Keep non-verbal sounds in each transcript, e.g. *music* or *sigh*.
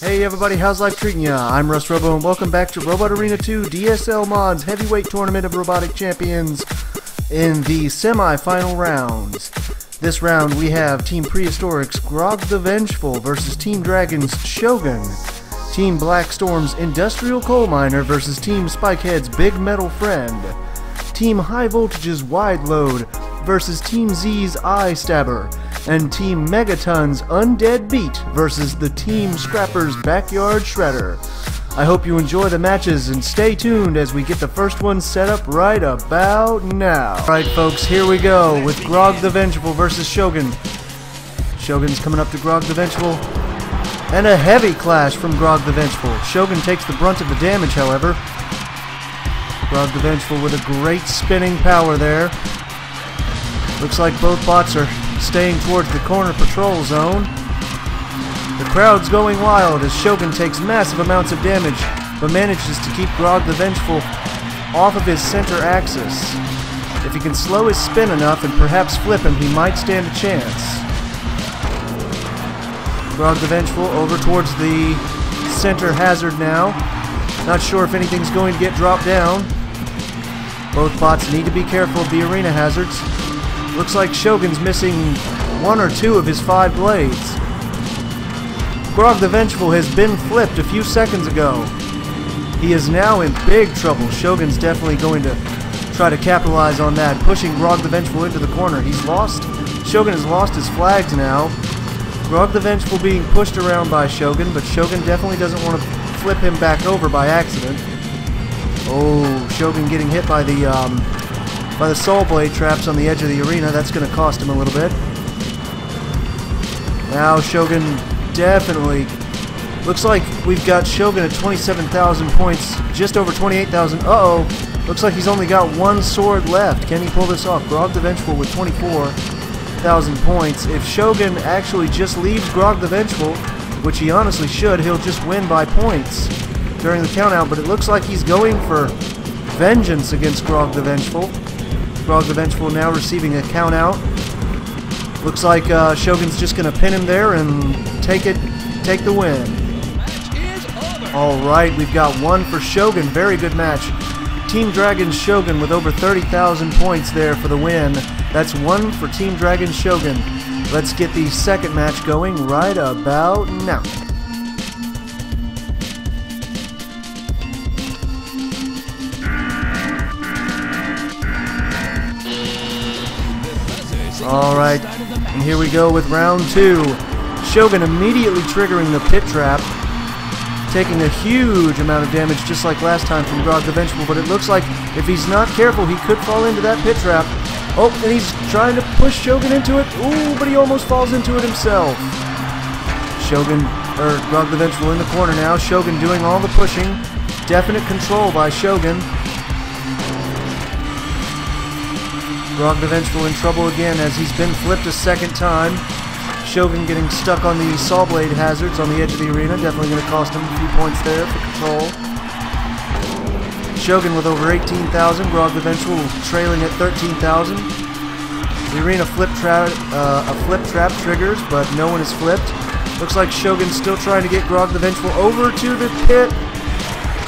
Hey everybody, how's life treating ya? I'm Russ Robo and welcome back to Robot Arena 2 DSL Mods Heavyweight Tournament of Robotic Champions in the semi-final rounds. This round we have Team Prehistoric's Grog the Vengeful versus Team Dragon's Shogun. Team Black Storm's Industrial Coal Miner versus Team Spikehead's Big Metal Friend. Team High Voltage's Wide Load versus Team Z's Eye Stabber and Team Megaton's Undead Beat versus the Team Scrapper's Backyard Shredder. I hope you enjoy the matches and stay tuned as we get the first one set up right about now. Alright folks, here we go with Grog the Vengeful versus Shogun. Shogun's coming up to Grog the Vengeful. And a heavy clash from Grog the Vengeful. Shogun takes the brunt of the damage, however. Grog the Vengeful with a great spinning power there. Looks like both bots are staying towards the corner patrol zone. The crowd's going wild as Shogun takes massive amounts of damage, but manages to keep Grog the Vengeful off of his center axis. If he can slow his spin enough and perhaps flip him, he might stand a chance. Grog the Vengeful over towards the center hazard now. Not sure if anything's going to get dropped down. Both bots need to be careful of the arena hazards. Looks like Shogun's missing one or two of his five blades. Grog the Vengeful has been flipped a few seconds ago. He is now in big trouble. Shogun's definitely going to try to capitalize on that, pushing Grog the Vengeful into the corner. He's lost. Shogun has lost his flags now. Grog the Vengeful being pushed around by Shogun, but Shogun definitely doesn't want to flip him back over by accident. Oh, Shogun getting hit by the um, by the saw blade traps on the edge of the arena. That's going to cost him a little bit. Now Shogun definitely looks like we've got Shogun at 27,000 points, just over 28,000. Uh-oh. Looks like he's only got one sword left. Can he pull this off? Grog the Vengeful with 24,000 points. If Shogun actually just leaves Grog the Vengeful, which he honestly should, he'll just win by points during the countout, but it looks like he's going for vengeance against Grog the Vengeful. Grog the Vengeful now receiving a count out. Looks like uh, Shogun's just going to pin him there and take it, take the win. All right, we've got one for Shogun. Very good match. Team Dragon Shogun with over 30,000 points there for the win. That's one for Team Dragon Shogun. Let's get the second match going right about now. Alright, and here we go with round two. Shogun immediately triggering the pit trap, taking a huge amount of damage just like last time from Grog the Vengeful, but it looks like if he's not careful, he could fall into that pit trap. Oh, and he's trying to push Shogun into it. Ooh, but he almost falls into it himself. Shogun, or Grog the Vengeful in the corner now. Shogun doing all the pushing. Definite control by Shogun. Grog the Vengeful in trouble again as he's been flipped a second time. Shogun getting stuck on the saw blade hazards on the edge of the arena. Definitely going to cost him a few points there for control. Shogun with over 18,000. Grog the Vengeful trailing at 13,000. The arena flip trap, uh, a flip trap triggers, but no one is flipped. Looks like Shogun's still trying to get Grog the Vengeful over to the pit,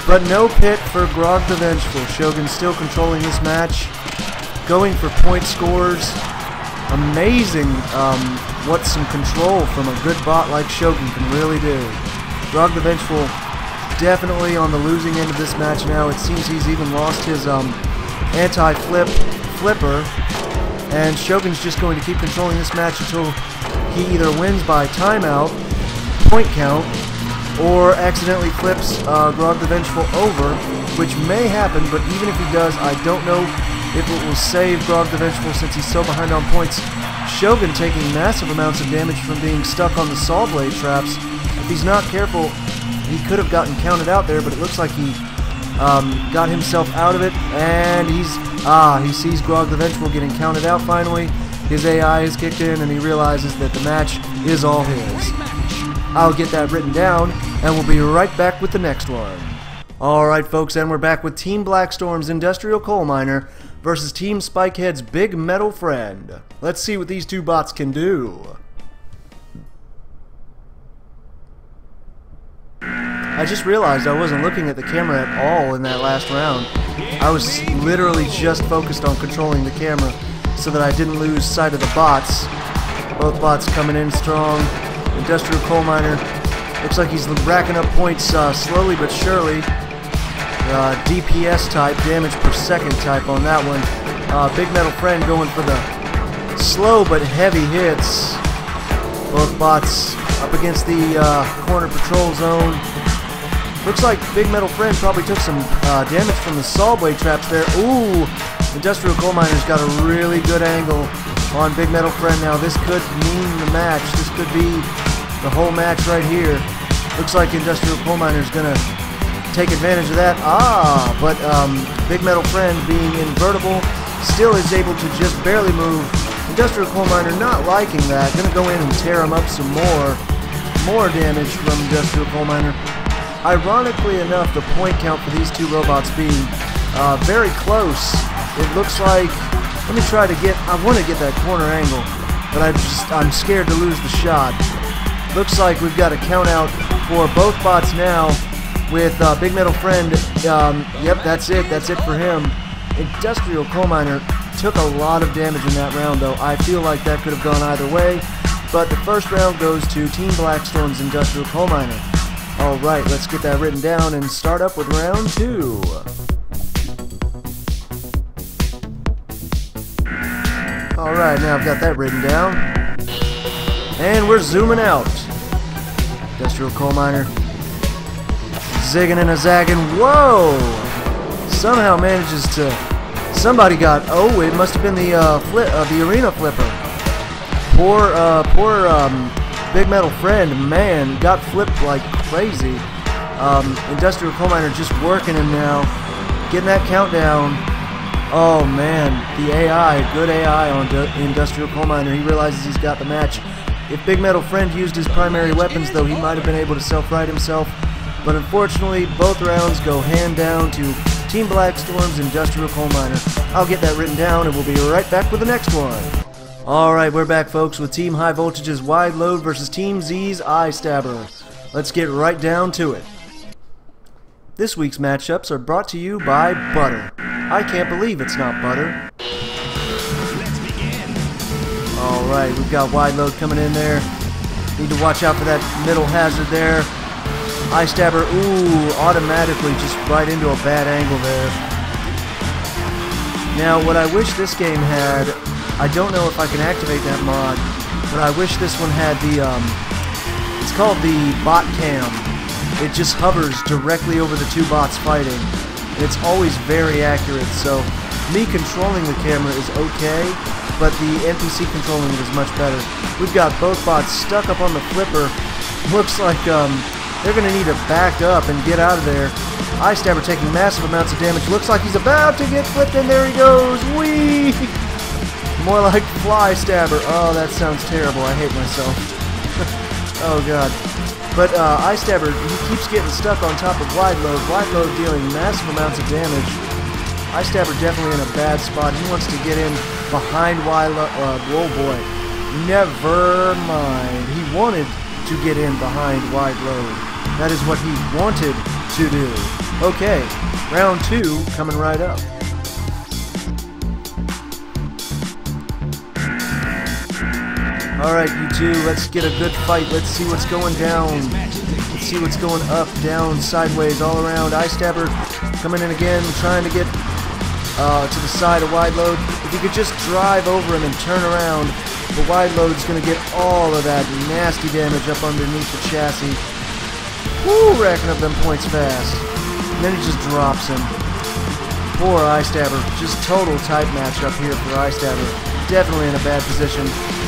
but no pit for Grog the Vengeful. Shogun still controlling this match, going for point scores. Amazing um, what some control from a good bot like Shogun can really do. Grog the Vengeful definitely on the losing end of this match now. It seems he's even lost his um, anti-flip flipper. And Shogun's just going to keep controlling this match until he either wins by timeout, point count, or accidentally flips uh, Grog the Vengeful over, which may happen, but even if he does, I don't know if it will save Grog the Vengeful since he's so behind on points. Shogun taking massive amounts of damage from being stuck on the saw blade traps. If he's not careful, he could have gotten counted out there, but it looks like he um, got himself out of it, and he's, ah, he sees Grog the Vengeful getting counted out finally. His AI is kicked in, and he realizes that the match is all his. I'll get that written down, and we'll be right back with the next one. Alright folks, and we're back with Team Blackstorm's Industrial Coal Miner versus Team Spikehead's Big Metal Friend. Let's see what these two bots can do. I just realized I wasn't looking at the camera at all in that last round. I was literally just focused on controlling the camera so that I didn't lose sight of the bots. Both bots coming in strong. Industrial Coal Miner looks like he's racking up points uh, slowly but surely. Uh, DPS type, damage per second type on that one. Uh, Big Metal Friend going for the slow but heavy hits. Both bots up against the uh, corner patrol zone. Looks like Big Metal Friend probably took some uh, damage from the Sawblade traps there. Ooh, Industrial Coal Miner's got a really good angle on Big Metal Friend now. This could mean the match. This could be the whole match right here. Looks like Industrial Coal Miner's going to take advantage of that. Ah, but um, Big Metal Friend being invertible still is able to just barely move. Industrial Coal Miner not liking that. To go in and tear him up some more. More damage from Industrial Coal Miner. Ironically enough, the point count for these two robots being uh, very close. It looks like, let me try to get, I want to get that corner angle, but I just, I'm scared to lose the shot. Looks like we've got a count out for both bots now with uh, Big Metal Friend. Um, yep, that's it. That's it for him. Industrial Coal Miner took a lot of damage in that round, though. I feel like that could have gone either way. But the first round goes to Team Blackstorm's Industrial Coal Miner. Alright, let's get that written down and start up with round two. Alright, now I've got that written down. And we're zooming out. Industrial Coal Miner. Zigging and a zagging. Whoa! Somehow manages to... Somebody got... Oh, it must have been the, uh, flip, uh, the arena flipper. Poor, uh, poor, um, Big Metal Friend, man, got flipped like crazy. Um, Industrial Coal Miner just working him now. Getting that countdown. Oh man, the AI, good AI on Industrial Coal Miner. He realizes he's got the match. If Big Metal Friend used his primary weapons, though, he might have been able to self-right himself. But unfortunately, both rounds go hand down to Team Blackstorm's Industrial Coal Miner. I'll get that written down, and we'll be right back with the next one. Alright, we're back, folks, with Team High Voltage's Wide Load versus Team Z's Eye Stabber. Let's get right down to it. This week's matchups are brought to you by Butter. I can't believe it's not Butter. Alright, we've got Wide Load coming in there. Need to watch out for that middle hazard there. Eye Stabber, ooh, automatically just right into a bad angle there. Now, what I wish this game had, I don't know if I can activate that mod, but I wish this one had the, um, it's called the Bot Cam. It just hovers directly over the two bots fighting, and it's always very accurate, so me controlling the camera is okay, but the NPC controlling it is much better. We've got both bots stuck up on the flipper. *laughs* Looks like, um, they're going to need to back up and get out of there. Eye Stabber taking massive amounts of damage. Looks like he's about to get flipped, and there he goes. Whee! *laughs* More like Fly Stabber. Oh, that sounds terrible. I hate myself. *laughs* oh, God. But uh, Eye Stabber, he keeps getting stuck on top of Wide Load. Wide Load dealing massive amounts of damage. Eye Stabber definitely in a bad spot. He wants to get in behind Wide. Uh, whoa, boy. Never mind. He wanted to get in behind Wide Load. That is what he wanted to do. Okay, round two coming right up. Alright, you two, let's get a good fight. Let's see what's going down. Let's see what's going up, down, sideways, all around. Eye Stabber coming in again, trying to get uh, to the side of Wide Load. If you could just drive over him and turn around, the Wide Load's going to get all of that nasty damage up underneath the chassis. Woo, racking up them points fast. And then he just drops him. Poor Eye Stabber. Just total type matchup here for Eye Stabber. Definitely in a bad position.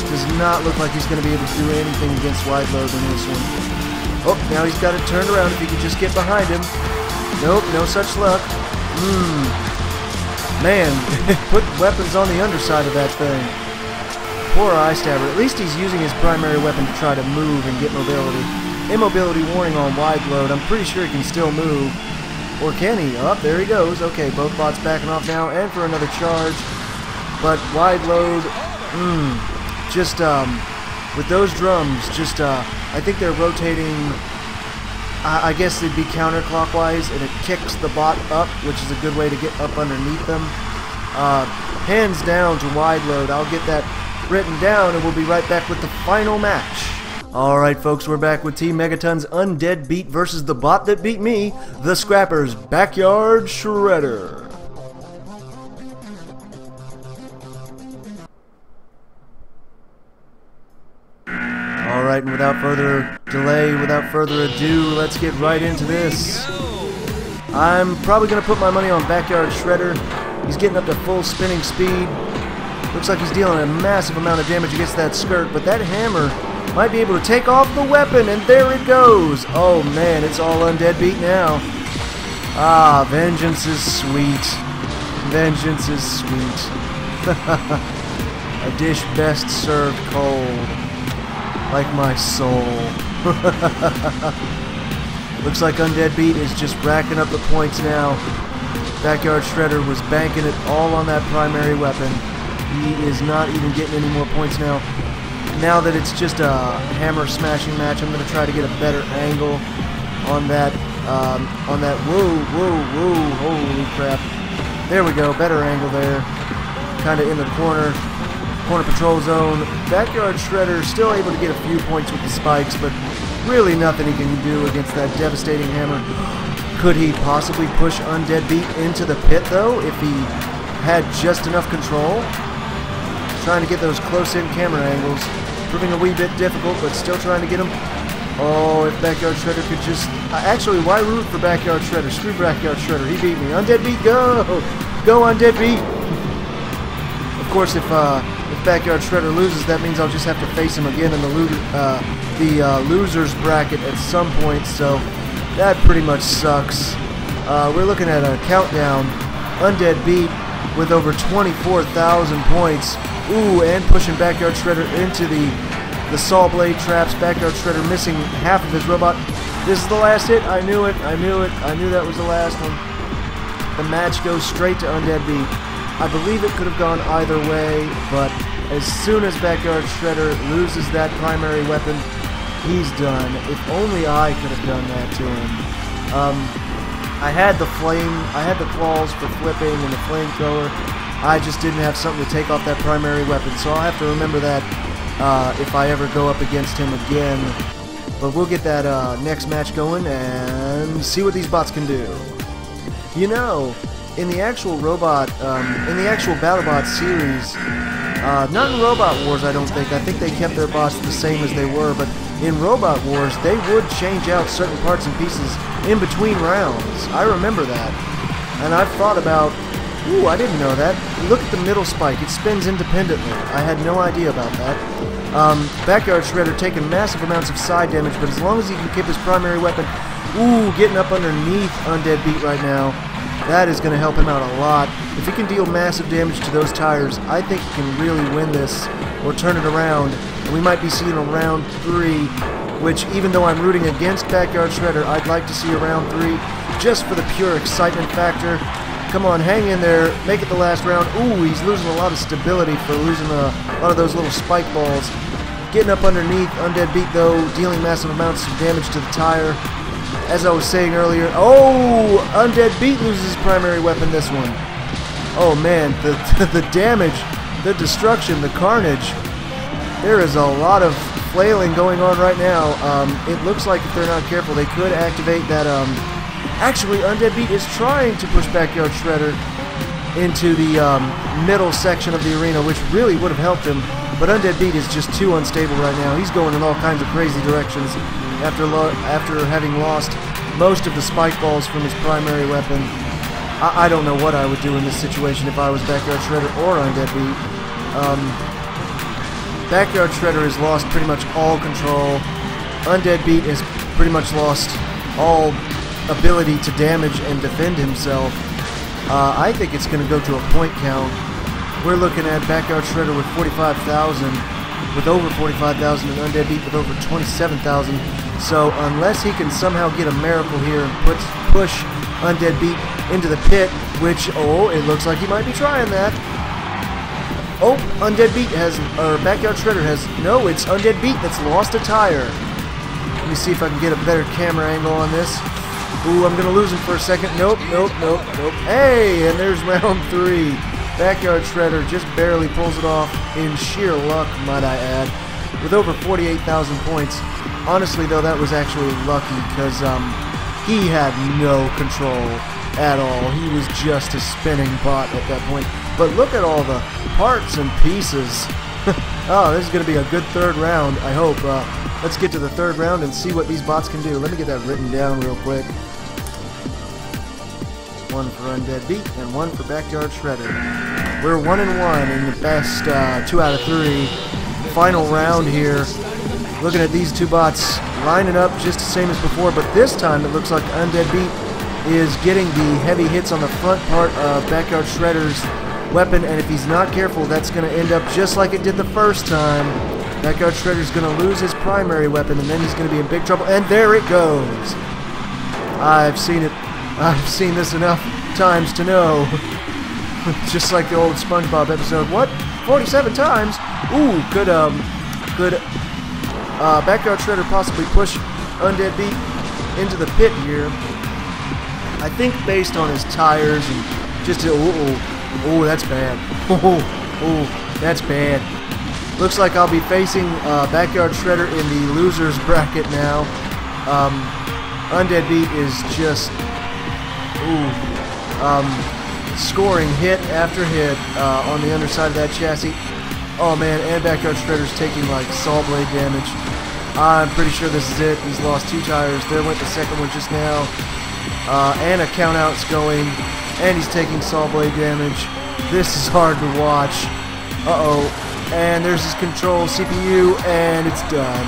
Does not look like he's going to be able to do anything against Wide Load in this one. Oh, now he's got it turned around if he could just get behind him. Nope, no such luck. Mmm. Man, *laughs* put weapons on the underside of that thing. Poor Eye Stabber. At least he's using his primary weapon to try to move and get mobility. Immobility warning on Wide Load. I'm pretty sure he can still move. Or can he? Up, oh, there he goes. Okay, both bots backing off now and for another charge. But Wide Load, mmm, just um, with those drums, just uh, I think they're rotating I I guess it'd be counterclockwise, and it kicks the bot up, which is a good way to get up underneath them. Uh, hands down to wide load. I'll get that written down, and we'll be right back with the final match. Alright folks, we're back with Team Megaton's Undead Beat versus the bot that beat me, the Scrappers Backyard Shredder. Alright, and without further delay, without further ado, let's get right into this. I'm probably going to put my money on Backyard Shredder. He's getting up to full spinning speed. Looks like he's dealing a massive amount of damage against that skirt, but that hammer might be able to take off the weapon, and there it goes. Oh man, it's all undead beat now. Ah, vengeance is sweet. Vengeance is sweet. *laughs* a dish best served cold. Like my soul. *laughs* Looks like Undead Beat is just racking up the points now. Backyard Shredder was banking it all on that primary weapon. He is not even getting any more points now. Now that it's just a hammer smashing match, I'm going to try to get a better angle on that. Um, on that. Whoa, whoa, whoa! Holy crap! There we go. Better angle there. Kind of in the corner. Corner patrol zone. Backyard Shredder still able to get a few points with the spikes, but really nothing he can do against that devastating hammer. Could he possibly push Undead Beat into the pit, though, if he had just enough control? Trying to get those close-in camera angles. Proving a wee bit difficult, but still trying to get them. Oh, if Backyard Shredder could just... Uh, actually, why root for Backyard Shredder? Screw Backyard Shredder. He beat me. Undead Beat, go! Go, Undead Beat! Of course, if uh, if Backyard Shredder loses, that means I'll just have to face him again in the, lo uh, the uh, losers bracket at some point, so that pretty much sucks. Uh, we're looking at a countdown. Undead Beat with over 24,000 points. Ooh, and pushing Backyard Shredder into the the saw blade traps. Backyard Shredder missing half of his robot. This is the last hit. I knew it. I knew it. I knew that was the last one. The match goes straight to Undead Beat. I believe it could have gone either way, but as soon as Backyard Shredder loses that primary weapon, he's done. If only I could have done that to him. Um, I had the flame, I had the claws for flipping and the flamethrower. I just didn't have something to take off that primary weapon, so I'll have to remember that uh, if I ever go up against him again. But we'll get that uh, next match going and see what these bots can do. You know, in the actual robot, um, in the actual BattleBot series, uh, not in Robot Wars, I don't think. I think they kept their bots the same as they were, but in Robot Wars, they would change out certain parts and pieces in between rounds. I remember that. And I've thought about, ooh, I didn't know that. Look at the middle spike. It spins independently. I had no idea about that. Um, Backyard Shredder taking massive amounts of side damage, but as long as he can keep his primary weapon, ooh, getting up underneath Undead Beat right now, that is going to help him out a lot. If he can deal massive damage to those tires, I think he can really win this or turn it around. And we might be seeing a round three, which even though I'm rooting against Backyard Shredder, I'd like to see a round three just for the pure excitement factor. Come on, hang in there, make it the last round. Ooh, he's losing a lot of stability for losing a lot of those little spike balls. Getting up underneath, Undead Beat though, dealing massive amounts of damage to the tire. As I was saying earlier, oh, Undead Beat loses his primary weapon this one. Oh man, the, *laughs* the damage, the destruction, the carnage. There is a lot of flailing going on right now. Um, it looks like if they're not careful, they could activate that. Um, actually, Undead Beat is trying to push Backyard Shredder into the um, middle section of the arena, which really would have helped him. But Undead Beat is just too unstable right now. He's going in all kinds of crazy directions after after having lost most of the spike balls from his primary weapon. I, I, don't know what I would do in this situation if I was Backyard Shredder or Undead Beat. Um, Backyard Shredder has lost pretty much all control. Undead Beat has pretty much lost all ability to damage and defend himself. Uh, I think it's going to go to a point count. We're looking at Backyard Shredder with 45,000, with over 45,000, and Undead Beat with over 27,000. So unless he can somehow get a miracle here and put, push Undead Beat into the pit, which, oh, it looks like he might be trying that. Oh, Undead Beat has, or Backyard Shredder has, no, it's Undead Beat that's lost a tire. Let me see if I can get a better camera angle on this. Ooh, I'm going to lose him for a second. Nope, nope, nope, nope. Hey, and there's *laughs* round three. Backyard Shredder just barely pulls it off in sheer luck, might I add, with over 48,000 points. Honestly, though, that was actually lucky because um, he had no control at all. He was just a spinning pot at that point. But look at all the parts and pieces. *laughs* oh, this is going to be a good third round, I hope. Uh, let's get to the third round and see what these bots can do. Let me get that written down real quick. One for Undead Beat and one for Backyard Shredder. We're one and one in the best uh, two out of three. Final round here. Looking at these two bots lining up just the same as before, but this time it looks like Undead Beat is getting the heavy hits on the front part of Backyard Shredder's weapon, and if he's not careful, that's going to end up just like it did the first time. Backyard Shredder's going to lose his primary weapon, and then he's going to be in big trouble, and there it goes. I've seen it I've seen this enough times to know. *laughs* Just like the old SpongeBob episode. What? 47 times? Ooh, could, um, could, uh, Backyard Shredder possibly push Undead Beat into the pit here? I think based on his tires and just, oh, oh, oh, that's bad. *laughs* Oh, oh, that's bad. Looks like I'll be facing uh, Backyard Shredder in the losers bracket now. Um, Undead Beat is just Ooh. Um, scoring hit after hit uh, on the underside of that chassis. Oh man, and Backyard Shredder's taking like saw blade damage. I'm pretty sure this is it. He's lost two tires. There went the second one just now. Uh, and a countout's going. And he's taking saw blade damage. This is hard to watch. Uh-oh. And there's his control CPU, and it's done.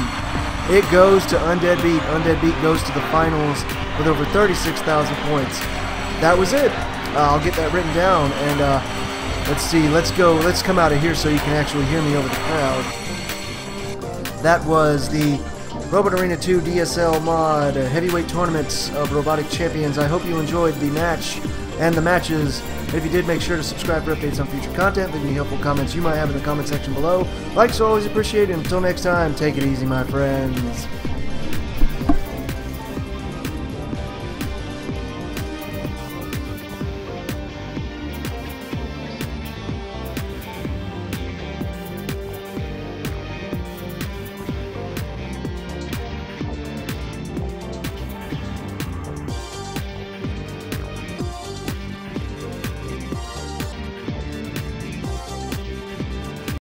It goes to Undead Beat. Undead Beat goes to the finals with over 36,000 points that was it. Uh, I'll get that written down and uh, let's see. Let's go. Let's come out of here so you can actually hear me over the crowd. That was the Robot Arena 2 DSL mod uh, heavyweight tournaments of Robotic Champions. I hope you enjoyed the match and the matches. If you did, make sure to subscribe for updates on future content. Leave any helpful comments you might have in the comment section below. Likes always appreciated. Until next time, take it easy, my friends.